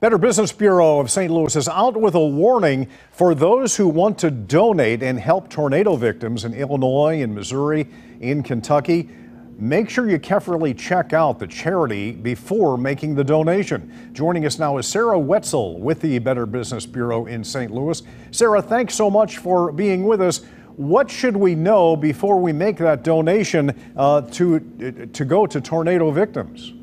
Better Business Bureau of St. Louis is out with a warning for those who want to donate and help tornado victims in Illinois, in Missouri, in Kentucky. Make sure you carefully check out the charity before making the donation. Joining us now is Sarah Wetzel with the Better Business Bureau in St. Louis. Sarah, thanks so much for being with us. What should we know before we make that donation uh, to, to go to tornado victims?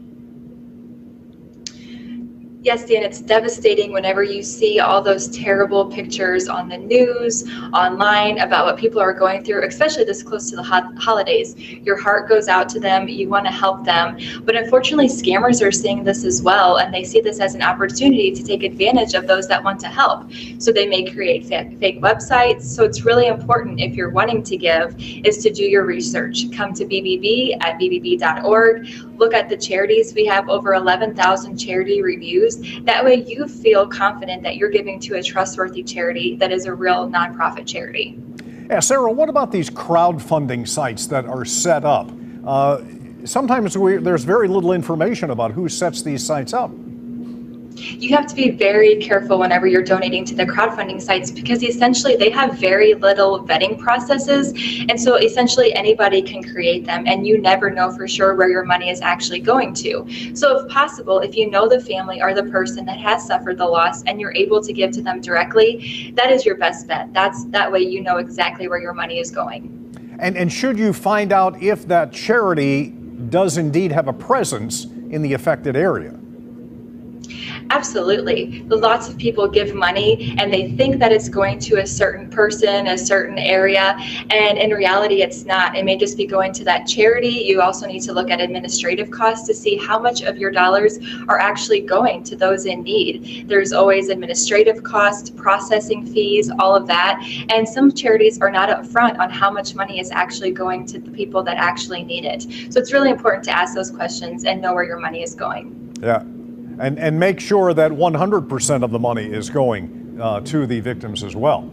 Yes, Dan, it's devastating whenever you see all those terrible pictures on the news, online about what people are going through, especially this close to the holidays. Your heart goes out to them, you want to help them. But unfortunately, scammers are seeing this as well, and they see this as an opportunity to take advantage of those that want to help. So they may create fake websites. So it's really important if you're wanting to give is to do your research. Come to BBB at bbb.org, look at the charities. We have over 11,000 charity reviews that way you feel confident that you're giving to a trustworthy charity that is a real nonprofit charity. Yeah, Sarah, what about these crowdfunding sites that are set up? Uh, sometimes we, there's very little information about who sets these sites up you have to be very careful whenever you're donating to the crowdfunding sites because essentially they have very little vetting processes. And so essentially anybody can create them and you never know for sure where your money is actually going to. So if possible, if you know the family or the person that has suffered the loss and you're able to give to them directly, that is your best bet. That's that way you know exactly where your money is going. And, and should you find out if that charity does indeed have a presence in the affected area? Absolutely. Lots of people give money and they think that it's going to a certain person, a certain area, and in reality, it's not. It may just be going to that charity. You also need to look at administrative costs to see how much of your dollars are actually going to those in need. There's always administrative costs, processing fees, all of that. And some charities are not upfront on how much money is actually going to the people that actually need it. So it's really important to ask those questions and know where your money is going. Yeah and, and make sure that 100% of the money is going uh, to the victims as well.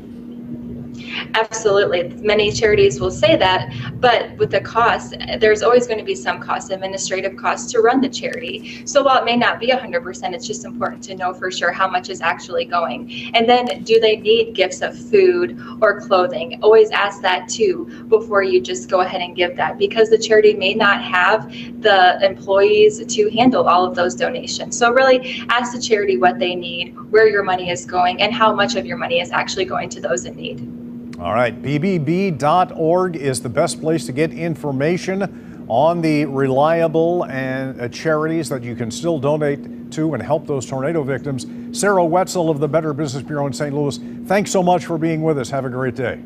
Absolutely. Many charities will say that, but with the cost, there's always going to be some cost, administrative cost to run the charity. So while it may not be 100%, it's just important to know for sure how much is actually going. And then do they need gifts of food or clothing? Always ask that too before you just go ahead and give that because the charity may not have the employees to handle all of those donations. So really ask the charity what they need, where your money is going, and how much of your money is actually going to those in need. All right, BBB.org is the best place to get information on the reliable and uh, charities that you can still donate to and help those tornado victims. Sarah Wetzel of the Better Business Bureau in St. Louis, thanks so much for being with us. Have a great day.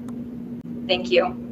Thank you.